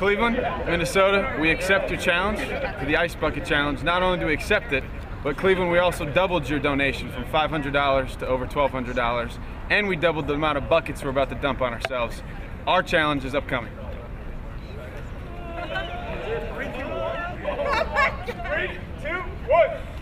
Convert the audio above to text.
Cleveland, Minnesota, we accept your challenge for the Ice Bucket Challenge. Not only do we accept it, but Cleveland, we also doubled your donation from $500 to over $1,200, and we doubled the amount of buckets we're about to dump on ourselves. Our challenge is upcoming. Three, two, one.